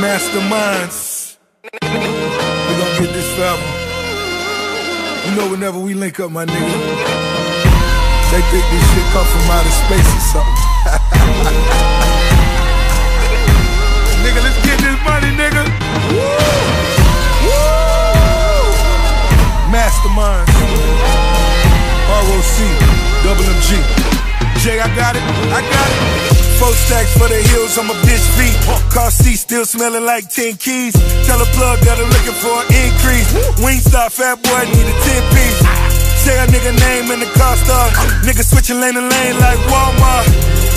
masterminds. We gonna get this forever. You know, whenever we link up, my nigga, they think this shit come from outer space or something. nigga, let's get this money, nigga. Woo! Woo! Masterminds. ROC, double MG. Jay, I got it, I got it. Four stacks for the on my bitch feet. Car seat still smelling like 10 keys. Tell a plug that I'm looking for an increase. Wingstop, fat boy, need a 10 piece. Say a nigga name in the car star. Nigga switching lane to lane like Walmart.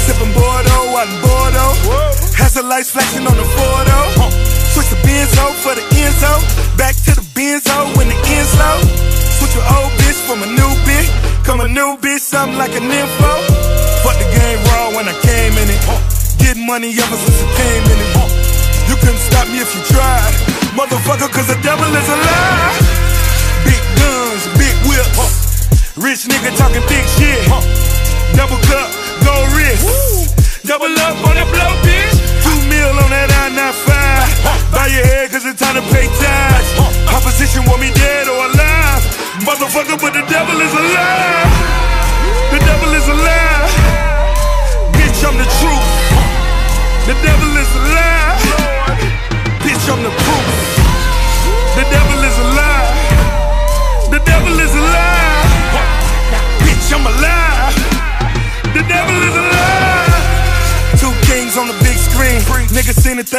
Sipping Bordeaux, out in Bordeaux. Has the lights flashing on the Fordo. Switch the Benzo for the Enzo. Back to the Benzo when the low. Switch your old bitch from a new bitch. Come a new bitch, something like an info. When I came in it. Getting money ever since I came in it. You couldn't stop me if you tried. Motherfucker, cause the devil is alive. Big guns, big whips. Rich nigga talking big shit. Double cup, gold wrist. Double up on the blow, bitch. Two mil on that I-95. Bow your head cause it's time to pay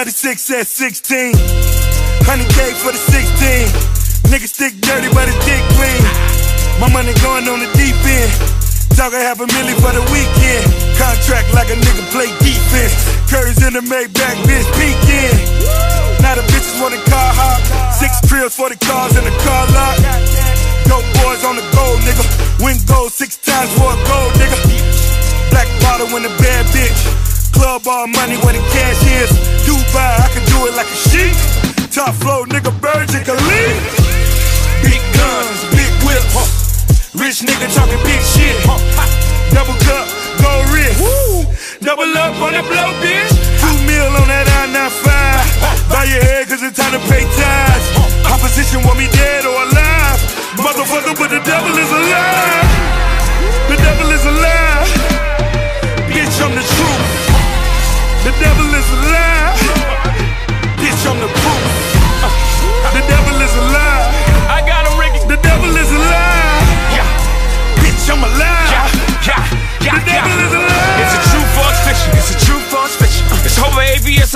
36 at 16. 100K for the 16. Niggas stick dirty, but it's dick clean. My money going on the deep end. Talk I have a million for the weekend. Contract like a nigga play defense. Curry's in the Maybach, bitch, peeking. Now the bitches want a car hop. Six trills for the cars in the car lot. Dope boys on the gold, nigga. Win gold six times for a gold, nigga. Black bottle in a bad bitch. Club all money where the cash is. Dubai, Top flow, nigga, Burj Khalifa. Big guns, big whips. Rich nigga talking big shit. Double cup, gold wrist. Double up on the blow, bitch. Two mil on that I-95. Bow your head cause it's time to pay tithes. Opposition want me dead or alive. Motherfucker, but the devil is alive. The devil is alive. Bitch, I'm the truth. The devil is alive. Bitch, I'm the proof.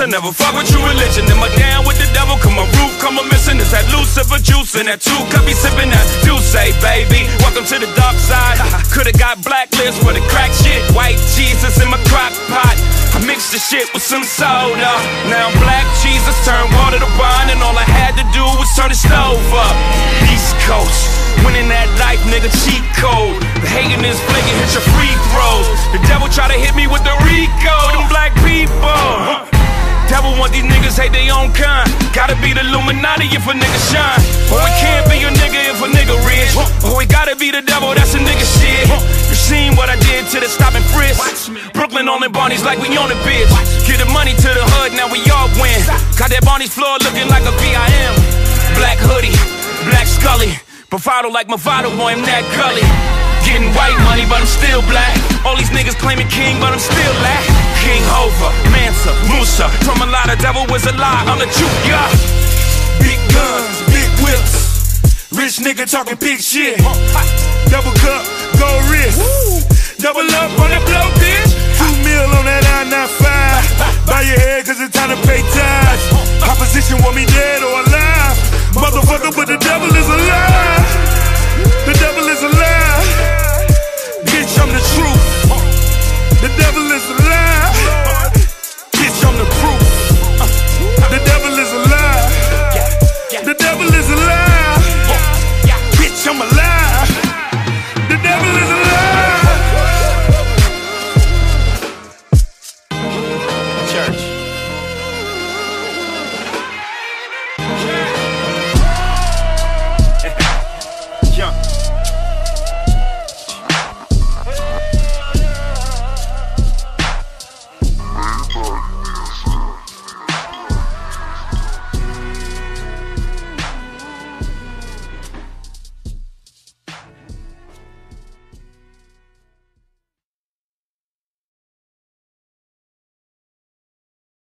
Never fuck with true religion. Am I down with the devil? Come my roof, come a missing. Is that Lucifer juice and that two cup be sipping that juice, Say, baby? Welcome to the dark side. Could've got blacklist for the crack shit. White Jesus in my crock pot. I mixed the shit with some soda. Now I'm black Jesus turned water to wine, and all I had to do was turn the stove up. East Coast, winning that life, nigga, cheat code. The hating is flaking, hit your free throws. The devil try to hit me with the own kind. Gotta be the Illuminati if a nigga shine. Or it can't be a nigga if a nigga rich. Or it gotta be the devil, that's a nigga shit. You seen what I did to the stop and frisk. Brooklyn on the Barneys like we on the bitch. Get the money to the hood, now we all win. Got that Barney's floor looking like a VIM. Black hoodie, black scully. Bravado like Movado, boy, I'm that gully. Getting white money, but I'm still black. All these niggas claiming king, but I'm still lack. King Hova, Mansa, Musa. From the devil was a lie, I'm the truth, yeah. Big guns, big whips. Rich nigga talking big shit. Double cup, gold wrist. Double up on the blow, bitch. Two mil on that I-95. Buy your head, cause it's time to pay tax.